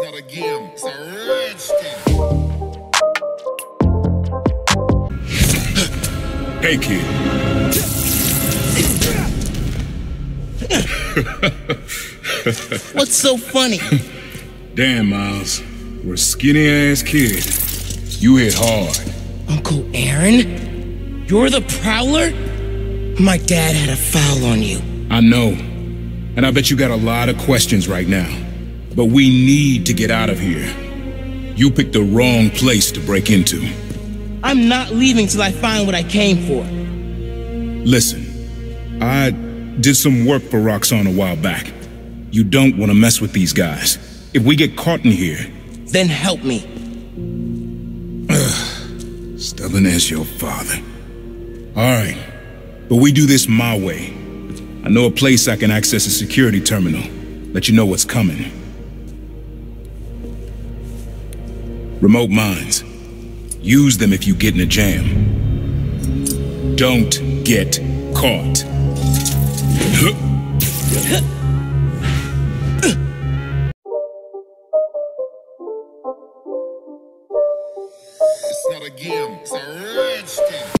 not a game, it's a rich thing. Hey, kid. What's so funny? Damn, Miles. We're a skinny ass kid. You hit hard. Uncle Aaron? You're the Prowler? My dad had a foul on you. I know. And I bet you got a lot of questions right now. But we need to get out of here. You picked the wrong place to break into. I'm not leaving till I find what I came for. Listen, I did some work for Roxxon a while back. You don't want to mess with these guys. If we get caught in here, Then help me. stubborn as your father. All right, but we do this my way. I know a place I can access a security terminal. Let you know what's coming. Remote mines. Use them if you get in a jam. Don't get caught. It's not a game, it's a thing.